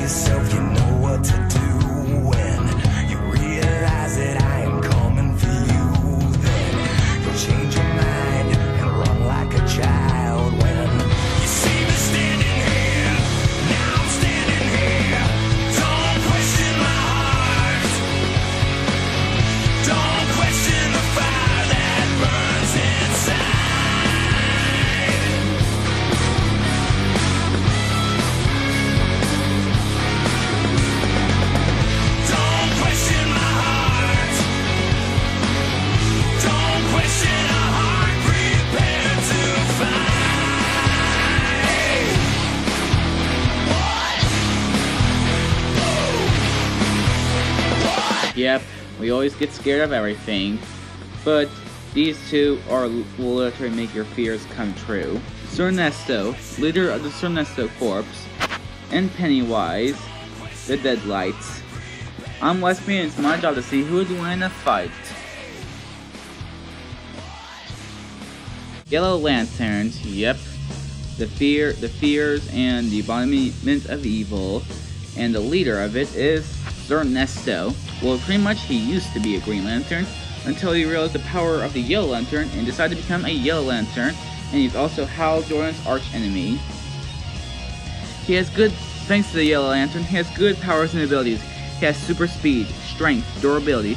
yourself you know what to do always get scared of everything, but these two are will literally make your fears come true. Sinestro, leader of the Sinestro Corps, and Pennywise, the Deadlights. I'm Westby and it's my job to see who would win a fight. Yellow Lanterns, yep. The fear, the fears, and the embodiment of evil, and the leader of it is Sinestro. Well, pretty much he used to be a Green Lantern until he realized the power of the Yellow Lantern and decided to become a Yellow Lantern. And he's also Hal Jordan's arch enemy. He has good, thanks to the Yellow Lantern, he has good powers and abilities. He has super speed, strength, durability,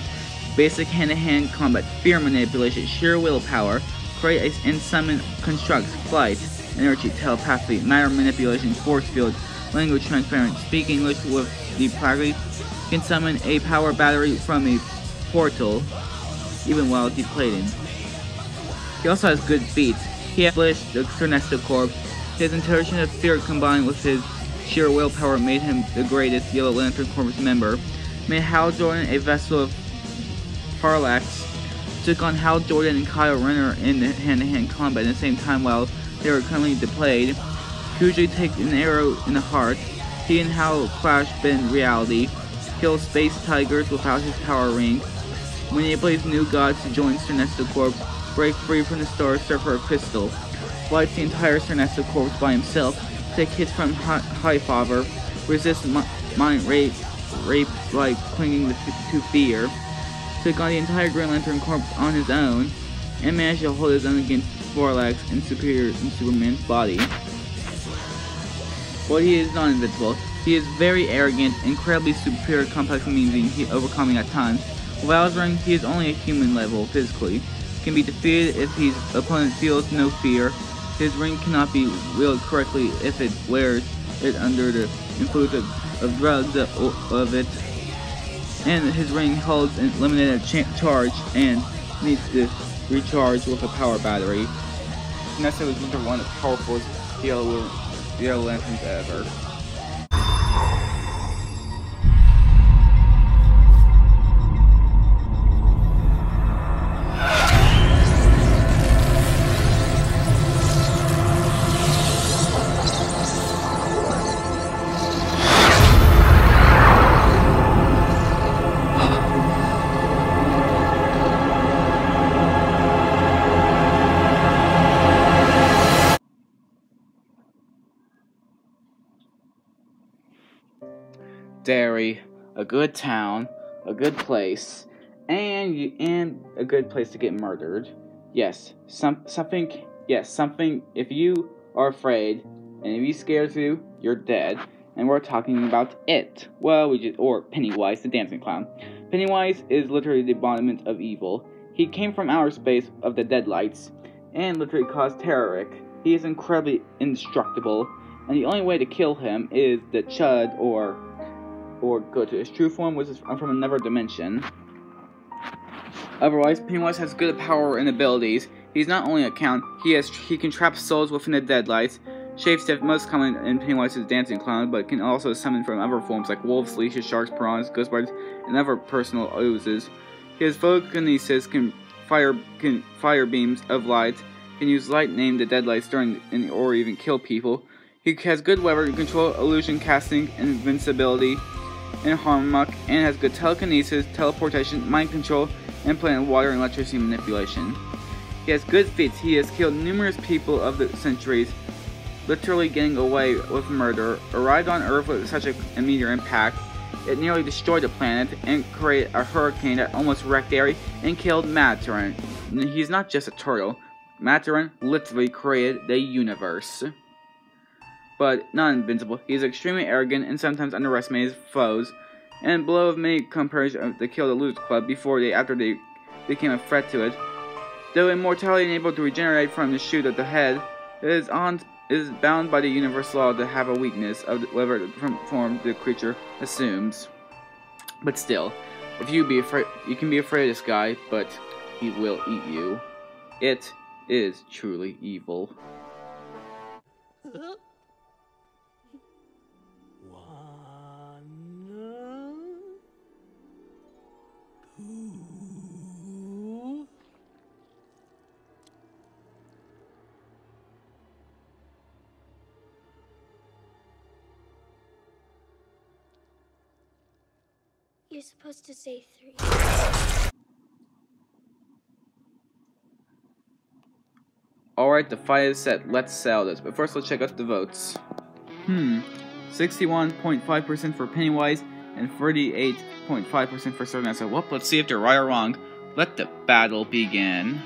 basic hand-to-hand combat, fear manipulation, sheer willpower, create and summon constructs, flight, energy, telepathy, matter manipulation, force field, language transparent, speak English with the practice, can summon a power battery from a portal, even while depleted. He also has good feats. He split the Sinestro Corps. His intelligence of fear combined with his sheer willpower made him the greatest Yellow Lantern Corps member. Made Hal Jordan a vessel of Parallax. Took on Hal Jordan and Kyle Rayner in hand-to-hand combat at the same time while they were currently deployed. Usually takes an arrow in the heart. He and Hal clash bend reality. Kill space tigers without his power ring. Manipulates new gods to join Sinestro Corps. Break free from the Star Surfer crystal. Fights the entire Sinestro Corps by himself. Take hits from Hi- Highfather. Resist mi- mind rape, rape by clinging to, to fear. Took on the entire Green Lantern Corps on his own. And managed to hold his own against Vorlax and Superior in Superman's body. But he is not invincible. He is very arrogant, incredibly superior, complex means he overcoming at times. Without ring, he is only a human level physically. Can be defeated if his opponent feels no fear. His ring cannot be wielded correctly if it wears it under the influence of, of drugs of, it. And his ring holds an limited cha- charge and needs to recharge with a power battery. Nessa is either one of the powerful yellow, yellow lanterns ever. Derry, a good town, a good place, and you, and a good place to get murdered. Yes, some something. Yes, something. If you are afraid, and if he scares you, you're dead. And we're talking about it. Well, we just or Pennywise, the dancing clown. Pennywise is literally the embodiment of evil. He came from outer space of the Deadlights, and literally caused terror. He is incredibly indestructible, and the only way to kill him is the Chud or or go to his true form, which is from another dimension. Otherwise, Pennywise has good power and abilities. He's not only a count, he has he can trap souls within the deadlights. Shapeshift most common in Pennywise's dancing clown, but can also summon from other forms like wolves, leashes, sharks, piranhas, ghost birds, and other personal oozes. His photokinesis can fire can fire beams of light, can use light name the deadlights during and or even kill people. He has good weather control, illusion casting, and invincibility and Harmok, and has good telekinesis, teleportation, mind control, and plant water and electricity manipulation. He has good feats. He has killed numerous people of the centuries, literally getting away with murder, arrived on Earth with such a, a meteor impact, it nearly destroyed the planet and created a hurricane that almost wrecked the and killed Maturin. He's not just a turtle. Maturin literally created the universe. But not invincible. He's extremely arrogant and sometimes underestimates his foes, and below of many compares to kill the Loot Club before they after they became a threat to it. Though immortality and able to regenerate from the shoot of the head, it is on is bound by the universal law to have a weakness of whatever form the creature assumes. But still, if you be afraid, you can be afraid of this guy, but he will eat you. It is truly evil. Supposed to say three. Alright, the fight is set. Let's sell this. But first, let's check out the votes. Hmm. 61.5% for Pennywise and 38.5% for Certain So, well, let's see if they're right or wrong. Let the battle begin.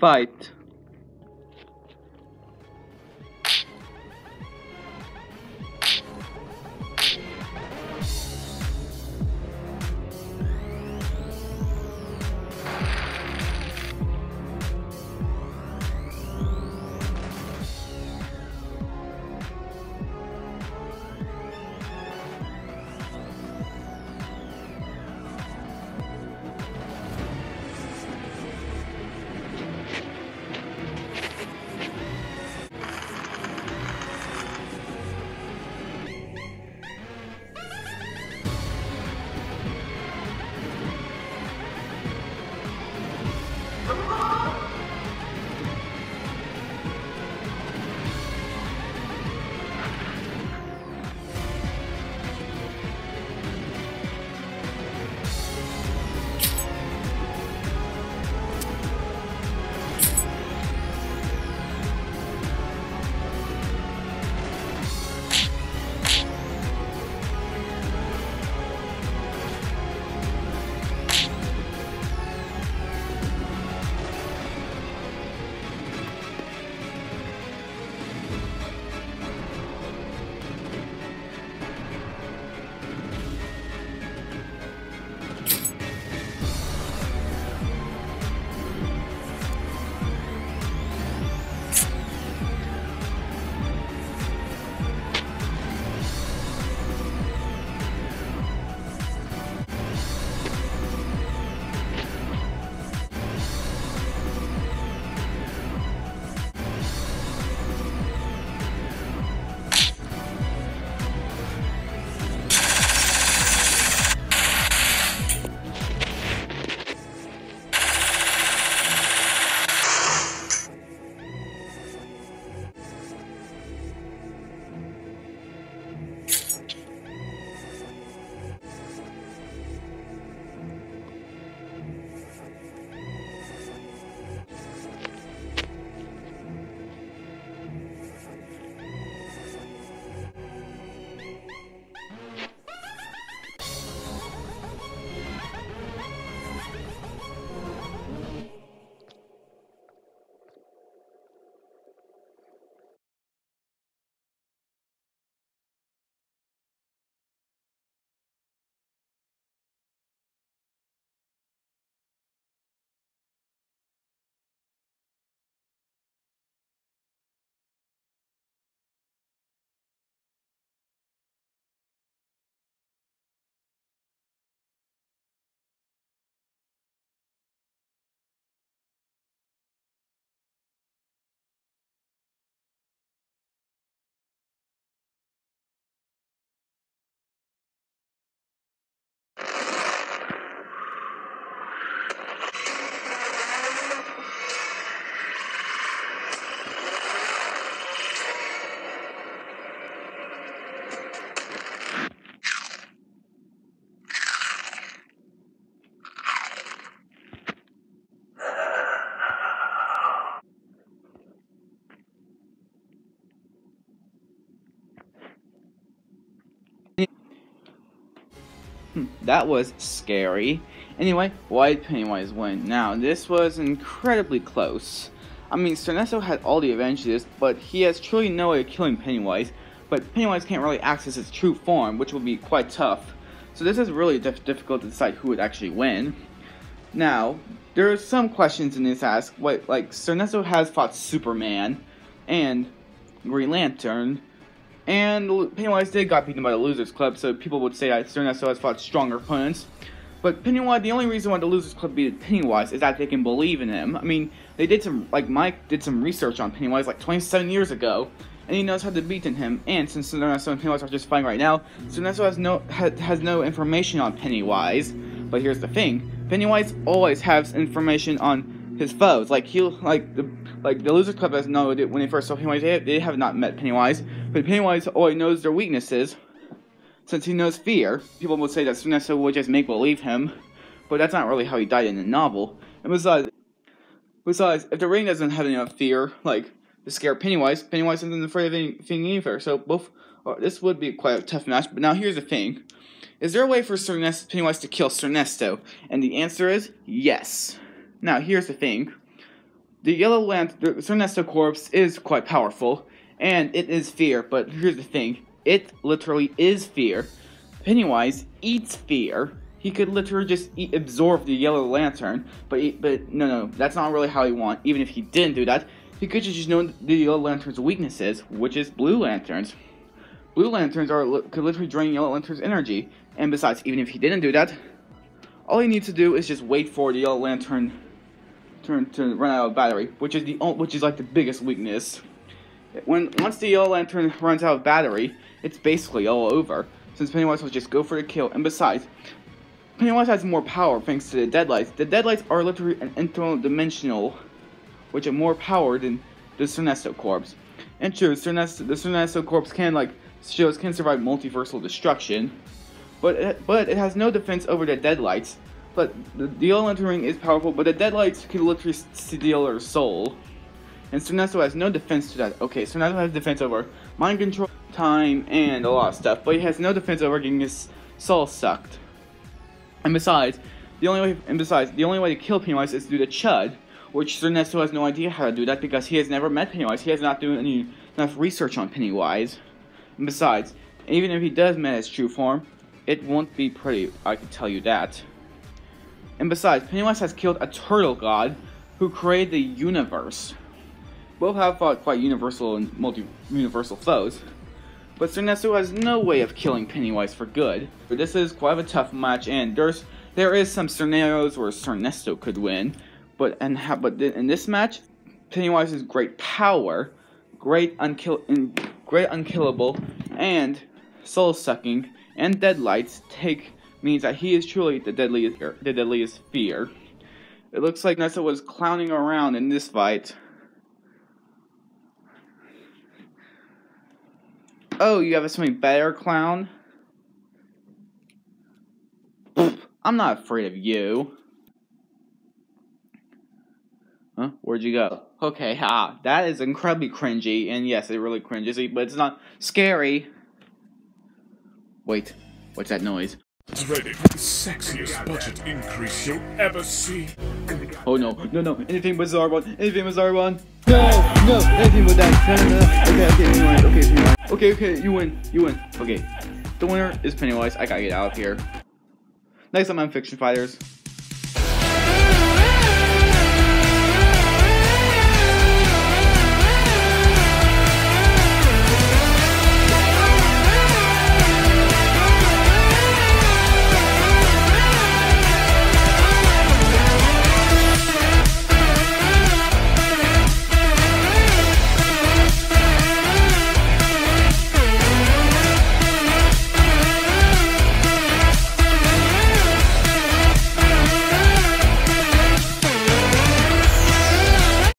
Fight. Hmm, that was scary. Anyway, why Pennywise win? Now, this was incredibly close. I mean, Sinestro had all the advantages, but he has truly no way of killing Pennywise. But Pennywise can't really access his true form, which will be quite tough. So this is really diff difficult to decide who would actually win. Now, there are some questions in this ask. What like Sinestro has fought Superman and Green Lantern, and Pennywise did got beaten by the Losers Club, so people would say that Sinestro has fought stronger opponents. But Pennywise, the only reason why the Losers Club beat Pennywise is that they can believe in him. I mean, they did some, like Mike did some research on Pennywise like 27 years ago, and he knows how to beat him. And since Sinestro and Pennywise are just fighting right now, Sinestro has no ha, has no information on Pennywise. But here's the thing: Pennywise always has information on his foes. Like he'll like the like the Losers Club has known it when they first saw Pennywise. They have, they have not met Pennywise, but Pennywise always knows their weaknesses since he knows fear, people will say that Sinestro would just make believe him, but that's not really how he died in the novel. And besides, besides, if the ring doesn't have enough fear, like to scare Pennywise, Pennywise isn't afraid of anything either. So both, uh, this would be quite a tough match. But now here's the thing: is there a way for Sinestro, Pennywise to kill Sinestro? And the answer is yes. Now here's the thing: the Yellow Lantern, the Sinestro corpse is quite powerful, and it is fear. But here's the thing: it literally is fear. Pennywise eats fear. He could literally just eat, absorb the Yellow Lantern, but he, but no, no, that's not really how he want. Even if he didn't do that, he could just know the Yellow Lantern's weaknesses, which is Blue Lanterns. Blue Lanterns are could literally drain Yellow Lantern's energy, and besides, even if he didn't do that, all he needs to do is just wait for the Yellow Lantern turn to run out of battery, which is the which is like the biggest weakness. When once the Yellow Lantern runs out of battery, it's basically all over, since Pennywise will just go for the kill, and besides, Pennywise has more power thanks to the Deadlights. The Deadlights are literally an interdimensional, which are more power than the Sinestro Corpse. And true, Sinestro, the Sinestro Corpse can, like, shows can survive multiversal destruction, but it, but it has no defense over the Deadlights. But the, the Yellow Lantern Ring is powerful, but the Deadlights can literally steal her soul. And Sinestro has no defense to that. Okay, Sinestro has defense over mind control, time, and a lot of stuff, but he has no defense over getting his soul sucked. And besides, the only way and besides, the only way to kill Pennywise is through the Chud, which Sinestro has no idea how to do that because he has never met Pennywise. He has not done any enough research on Pennywise. And besides, even if he does met his true form, it won't be pretty, I can tell you that. And besides, Pennywise has killed a turtle god who created the universe. Both have fought quite universal and multi-universal foes, but Sinestro has no way of killing Pennywise for good. But this is quite a tough match, and there's there is some scenarios where Sinestro could win, but and ha, but in this match, Pennywise's great power, great unkill, great unkillable, and soul sucking and deadlights take means that he is truly the deadliest er, the deadliest fear. It looks like Nessa was clowning around in this fight. Oh, you have a something better, clown? I'm not afraid of you. Huh? Where'd you go? Okay, ha. That is incredibly cringy, and yes, it really cringes, but it's not scary. Wait, what's that noise? It's ready for the sexiest budget increase you'll ever see. Oh no, no, no, anything but Zarbon, anything but Zarbon. No, no, anything but that. No, no, no. Okay, okay, win, okay, Pennywise. Okay, okay, you win, you win. Okay, the winner is Pennywise. I gotta get out of here. Next time I'm Fiction Fighters.